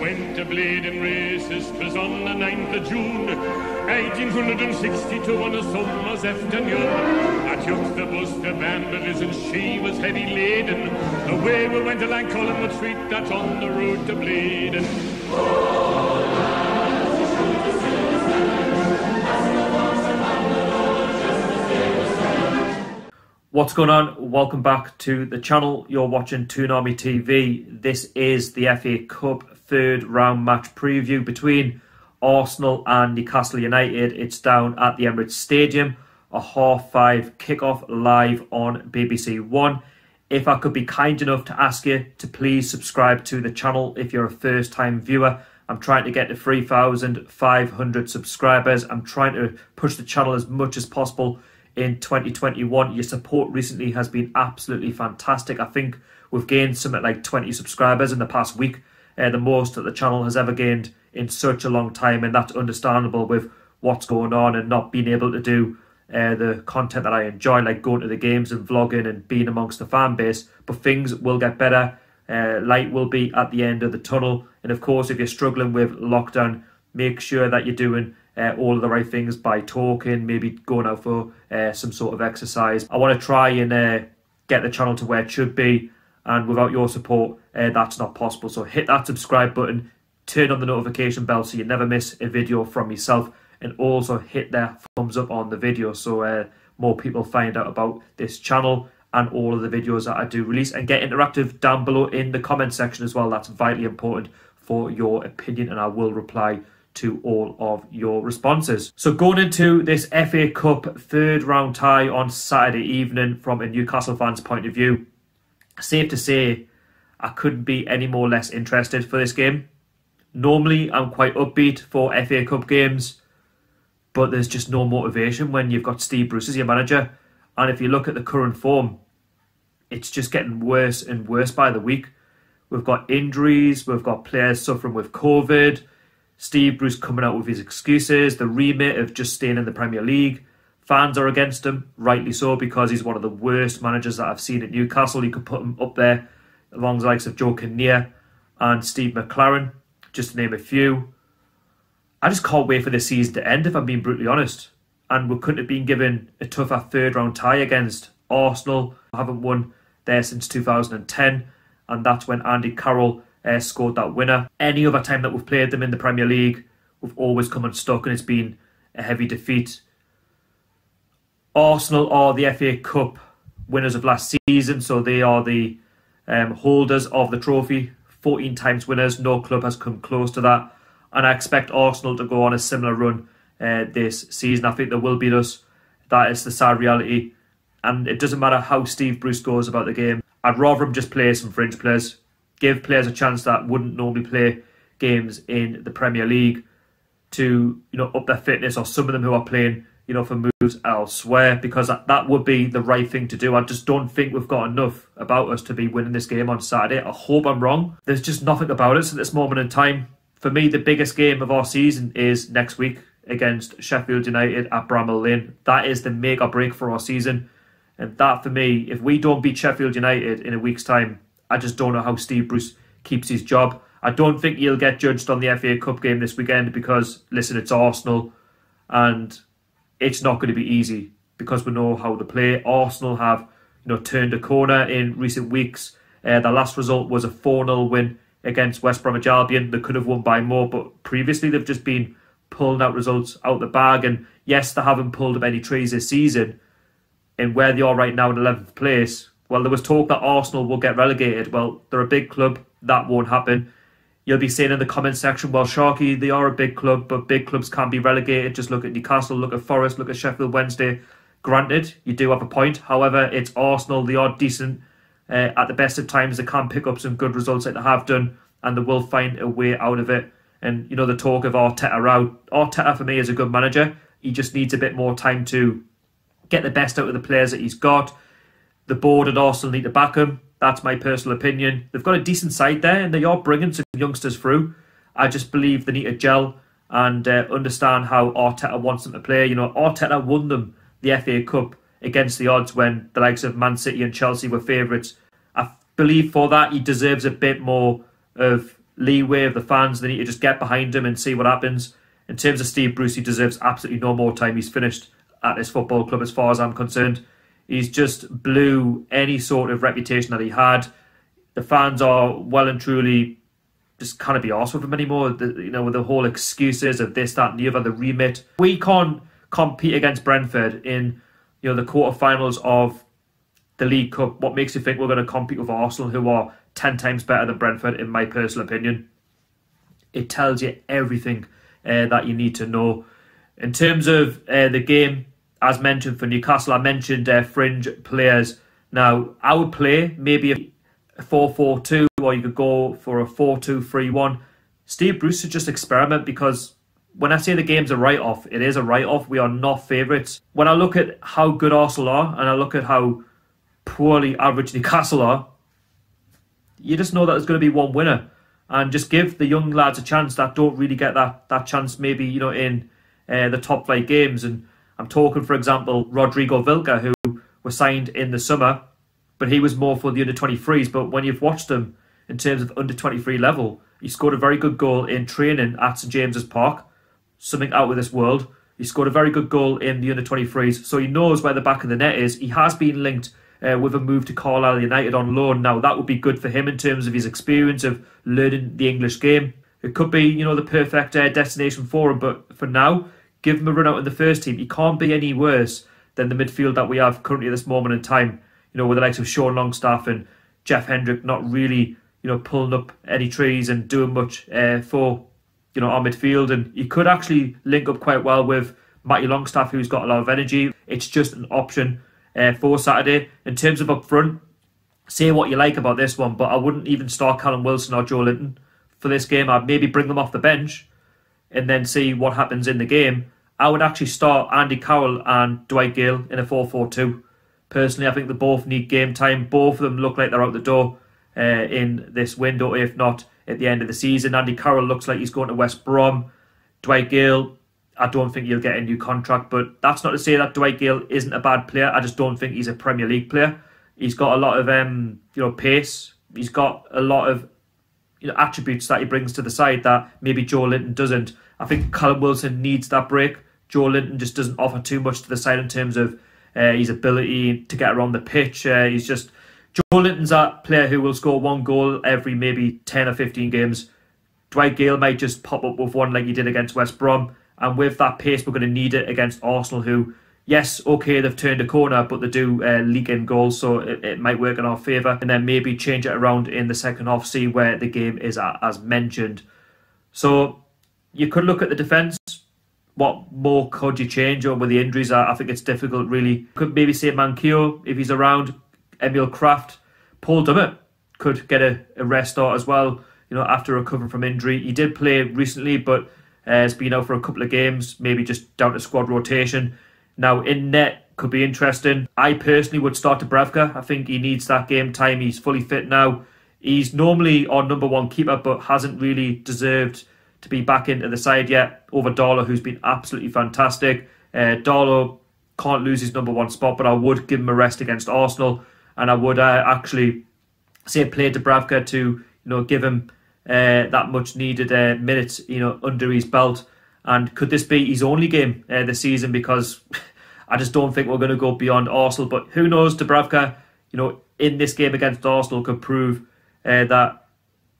went to Blaydon Races, was on the 9th of June, 1862 on a summer's afternoon. I took the bus to Balmbra's and she was heavy laden. Away we went along Collingwood Street, that's on the road to Blaydon. What's going on? Welcome back to the channel. You're watching Toon Army TV. This is the FA Cup third round match preview between Arsenal and Newcastle United. It's down at the Emirates Stadium, a half five kickoff live on BBC One. If I could be kind enough to ask you to please subscribe to the channel if you're a first time viewer. I'm trying to get to 3,500 subscribers. I'm trying to push the channel as much as possible in 2021. Your support recently has been absolutely fantastic. I think we've gained something like 20 subscribers in the past week, uh, the most that the channel has ever gained in such a long time, and that's understandable with what's going on and not being able to do uh, the content that I enjoy, like going to the games and vlogging and being amongst the fan base. But things will get better. Uh, light will be at the end of the tunnel, and of course, if you're struggling with lockdown, make sure that you're doing uh, all of the right things by talking, maybe going out for uh, some sort of exercise. I want to try and uh, get the channel to where it should be, and without your support, uh, that's not possible. So hit that subscribe button, turn on the notification bell so you never miss a video from myself, and also hit that thumbs up on the video so uh, more people find out about this channel and all of the videos that I do release and get interactive down below in the comment section as well. That's vitally important for your opinion and I will reply to all of your responses. So going into this FA Cup third round tie on Saturday evening from a Newcastle fan's point of view, safe to say I couldn't be any more less interested for this game. Normally I'm quite upbeat for FA Cup games, but there's just no motivation when you've got Steve Bruce as your manager. And if you look at the current form, it's just getting worse and worse by the week. We've got injuries, we've got players suffering with COVID, Steve Bruce coming out with his excuses, the remit of just staying in the Premier League. Fans are against him, rightly so, because he's one of the worst managers that I've seen at Newcastle. You could put him up there along the likes of Joe Kinnear and Steve McClaren, just to name a few. I just can't wait for the season to end, if I'm being brutally honest. And we couldn't have been given a tougher third round tie against Arsenal. I haven't won there since 2010, and that's when Andy Carroll uh, scored that winner. Any other time that we've played them in the Premier League, we've always come unstuck and it's been a heavy defeat. Arsenal are the FA Cup winners of last season, so they are the um, holders of the trophy. 14 times winners, no club has come close to that. And I expect Arsenal to go on a similar run uh, this season. I think they will beat us. That is the sad reality. And it doesn't matter how Steve Bruce goes about the game. I'd rather him just play some fringe players give players a chance that wouldn't normally play games in the Premier League to you know up their fitness, or some of them who are playing you know for moves elsewhere, because that, would be the right thing to do. I just don't think we've got enough about us to be winning this game on Saturday. I hope I'm wrong. There's just nothing about us at this moment in time. For me, the biggest game of our season is next week against Sheffield United at Bramall Lane. That is the make or break for our season. And that for me, if we don't beat Sheffield United in a week's time, I just don't know how Steve Bruce keeps his job. I don't think he'll get judged on the FA Cup game this weekend because, listen, it's Arsenal and it's not going to be easy because we know how to play. Arsenal have you know turned a corner in recent weeks. Uh, the last result was a 4 0 win against West Bromwich Albion. They could have won by more, but previously they've just been pulling out results out the bag. And yes, they haven't pulled up any trees this season. And where they are right now in 11th place, well, there was talk that Arsenal will get relegated. Well, they're a big club. That won't happen. You'll be saying in the comment section, well, Sharkey, they are a big club, but big clubs can't be relegated. Just look at Newcastle, look at Forest, look at Sheffield Wednesday. Granted, you do have a point. However, it's Arsenal. They are decent. Uh, at the best of times, they can pick up some good results like they have done, and they will find a way out of it. And, you know, the talk of Arteta out. Arteta, for me, is a good manager. He just needs a bit more time to get the best out of the players that he's got the board and Arsenal need to back him. That's my personal opinion. They've got a decent side there, and they are bringing some youngsters through. I just believe they need to gel and uh, understand how Arteta wants them to play. You know, Arteta won them the FA Cup against the odds when the likes of Man City and Chelsea were favourites. I believe for that he deserves a bit more of leeway of the fans. They need to just get behind him and see what happens. In terms of Steve Bruce, he deserves absolutely no more time. He's finished at this football club, as far as I'm concerned. He's just blew any sort of reputation that he had. The fans are well and truly just can't be asked with him anymore. The, you know, with the whole excuses of this, that, and the other, the remit. We can't compete against Brentford in you know the quarterfinals of the League Cup. What makes you think we're going to compete with Arsenal, who are ten times better than Brentford, in my personal opinion? It tells you everything uh, that you need to know. In terms of uh, the game, as mentioned for Newcastle, I mentioned uh, fringe players. Now, I would play maybe a 4 4 2, or you could go for a 4 2 3 1. Steve Bruce should just experiment because when I say the game's a write off, it is a write off. We are not favourites. When I look at how good Arsenal are and I look at how poorly average Newcastle are, you just know that there's going to be one winner. And just give the young lads a chance that don't really get that, that chance, maybe, you know, in uh, the top flight games. And I'm talking, for example, Rodrigo Vilca, who was signed in the summer, but he was more for the under 23s. But when you've watched him in terms of under 23 level, he scored a very good goal in training at St James's Park, something out of this world. He scored a very good goal in the under 23s, so he knows where the back of the net is. He has been linked uh, with a move to Carlisle United on loan. Now, that would be good for him in terms of his experience of learning the English game. It could be, you know, the perfect uh, destination for him, but for now, give him a run out in the first team. He can't be any worse than the midfield that we have currently at this moment in time. You know, with the likes of Sean Longstaff and Jeff Hendrick not really, you know, pulling up any trees and doing much uh, for, you know, our midfield. And he could actually link up quite well with Matty Longstaff, who's got a lot of energy. It's just an option uh, for Saturday. In terms of up front, say what you like about this one, but I wouldn't even start Callum Wilson or Joelinton for this game. I'd maybe bring them off the bench and then see what happens in the game. I would actually start Andy Carroll and Dwight Gayle in a 4 4 2. Personally, I think they both need game time. Both of them look like they're out the door uh, in this window, if not at the end of the season. Andy Carroll looks like he's going to West Brom. Dwight Gayle, I don't think he'll get a new contract, but that's not to say that Dwight Gayle isn't a bad player. I just don't think he's a Premier League player. He's got a lot of um, you know pace. He's got a lot of you know attributes that he brings to the side that maybe Joelinton doesn't. I think Callum Wilson needs that break. Joelinton just doesn't offer too much to the side in terms of uh, his ability to get around the pitch. Uh, he's just Joelinton's that player who will score one goal every maybe ten or fifteen games. Dwight Gayle might just pop up with one like he did against West Brom, and with that pace, we're going to need it against Arsenal, who. Yes, okay, they've turned a corner, but they do uh, leak in goals, so it, it might work in our favour. And then maybe change it around in the second half, see where the game is at, as mentioned. So you could look at the defence. What more could you change? Or with the injuries, I, I think it's difficult. Really, could maybe say Manquillo if he's around. Emil Krafth, Paul Dummett could get a, a rest start as well. You know, after recovering from injury, he did play recently, but uh, has been out for a couple of games, maybe just down to squad rotation. Now in net could be interesting. I personally would start Dubravka. I think he needs that game time. He's fully fit now. He's normally our number one keeper, but hasn't really deserved to be back into the side yet over Darlow, who's been absolutely fantastic. Uh, can't lose his number one spot, but I would give him a rest against Arsenal, and I would uh, actually say play Dubravka to you know give him uh, that much needed uh, minutes you know under his belt. And could this be his only game uh, this season? Because I just don't think we're going to go beyond Arsenal. But who knows? Dubravka, you know, in this game against Arsenal could prove uh, that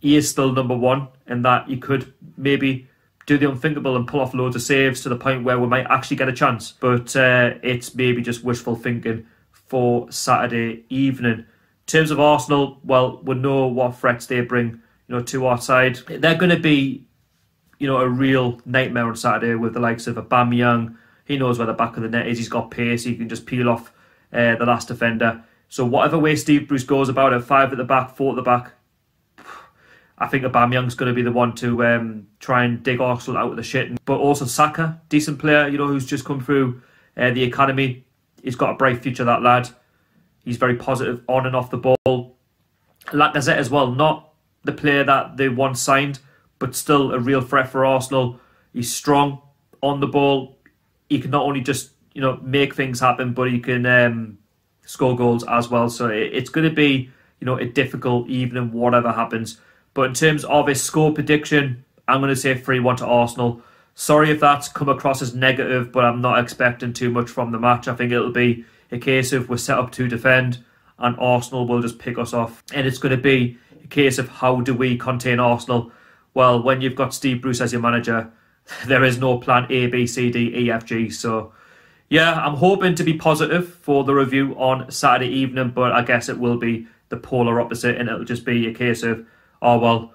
he is still number one and that he could maybe do the unthinkable and pull off loads of saves to the point where we might actually get a chance. But uh, it's maybe just wishful thinking for Saturday evening. In terms of Arsenal, well, we know what threats they bring, you know, to our side. They're going to be, you know, a real nightmare on Saturday with the likes of Aubameyang. He knows where the back of the net is. He's got pace. He can just peel off uh, the last defender. So whatever way Steve Bruce goes about it, five at the back, four at the back, I think Aubameyang's going to be the one to um, try and dig Arsenal out of the shit. But also Saka, decent player, you know, who's just come through uh, the academy. He's got a bright future, that lad. He's very positive on and off the ball. Lacazette as well, not the player that they once signed, but still a real threat for Arsenal. He's strong on the ball. He can not only just you know make things happen, but he can um, score goals as well. So it's going to be you know a difficult evening, whatever happens. But in terms of a score prediction, I'm going to say 3 1 to Arsenal. Sorry if that's come across as negative, but I'm not expecting too much from the match. I think it'll be a case of we're set up to defend and Arsenal will just pick us off. And it's going to be a case of how do we contain Arsenal? Well, when you've got Steve Bruce as your manager, there is no plan A, B, C, D, E, F, G. So, yeah, I'm hoping to be positive for the review on Saturday evening, but I guess it will be the polar opposite, and it'll just be a case of, oh, well,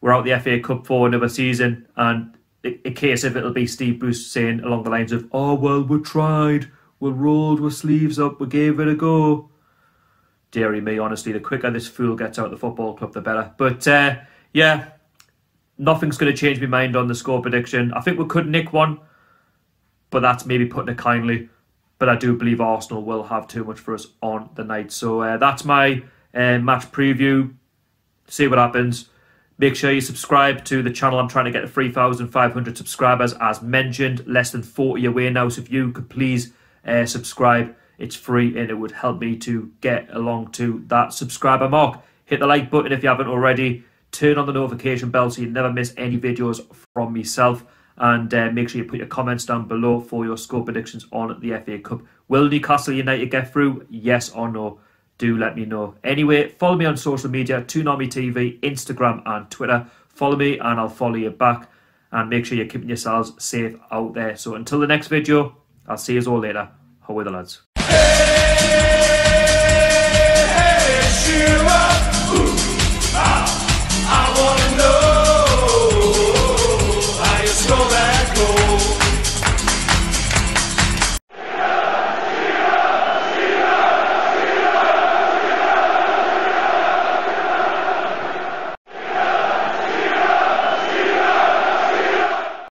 we're out the FA Cup for another season, and a case of it'll be Steve Bruce saying along the lines of, oh, well, we tried, we rolled our sleeves up, we gave it a go. Deary me, honestly, the quicker this fool gets out of the football club, the better. But, uh, yeah, nothing's going to change my mind on the score prediction. I think we could nick one, but that's maybe putting it kindly. But I do believe Arsenal will have too much for us on the night. So uh, that's my uh, match preview. See what happens. Make sure you subscribe to the channel. I'm trying to get to 3,500 subscribers, as mentioned. Less than 40 away now. So if you could please uh, subscribe, it's free and it would help me to get along to that subscriber mark. Hit the like button if you haven't already turn on the notification bell so you never miss any videos from myself. And uh, make sure you put your comments down below for your score predictions on the FA Cup. Will Newcastle United get through? Yes or no? Do let me know. Anyway, follow me on social media, Toon Army TV, Instagram, and Twitter. Follow me and I'll follow you back. And make sure you're keeping yourselves safe out there. So until the next video, I'll see you all later. How are the lads?